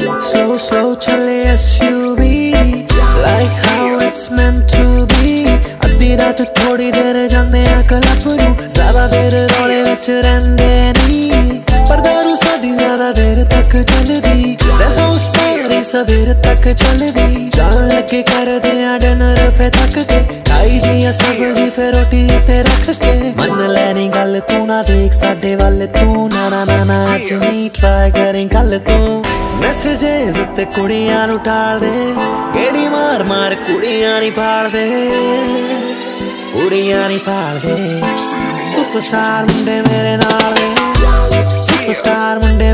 Slow, slow ਚੱਲੇ SUV Like how it's meant to be. ਅੱਧੀ ਰਾਤ ਥੋੜੀ ਦੇਰ ਜਾਂਦੇ ਆ ਕਲੱਬ ਨੂੰ ਜ਼ਿਆਦਾ ਦੇਰ ਰੋਲੇ ਵਿੱਚ ਰਹਿੰਦੇ ਨਹੀਂ। ਪਰ ਦਾਰੂ ਸਾਡੀ ਜ਼ਿਆਦਾ ਦੇਰ ਤੱਕ ਚੱਲਦੀ। ਤੇ ਹਾਊਸ ਪਾਰਟੀ ਸਵੇਰ ਤੱਕ ਚੱਲਦੀ। ਜਾਣ ਲੱਗੇ ਕਰਦੇ ਆ ਡਿਨਰ ਫੇ ਥੱਕ ਕੇ ਖਾਈ ਦੀ ਸਬਜ਼ੀ ਫੇ ਰੋਟੀ ਤੇ ਰੱਖ ਕੇ। ਮੰਨ ਲੈਣੀ ਗੱਲ ਤੂੰ ਨਾ ਦੇਖ ਸਾਡੇ ਵੱਲ। ਤੂੰ ਨਾ ਨਾ ਨਾ ਅੱਜ ਨਹੀਂ ਟਰਾਈ ਕਰੇ ਕੱਲ ਤੂੰ। ਮੈਸੇਜਸ ਤੇ ਕੁੜੀਆਂ ਨੂੰ ਟਾਲਦੇ, ਕਿਹੜੀ ਮਾਰ ਮਾਰ ਕੁੜੀਆਂ ਨਹੀਂ ਪਾਲਦੇ ਕੁੜੀਆਂ ਨਹੀਂ ਪਾਲਦੇ ਸੁਪਰਸਟਾਰ ਮੁੰਡੇ ਮੇਰੇ ਨਾਲ ਦੇ ਸੁਪਰਸਟਾਰ ਮੁੰਡੇ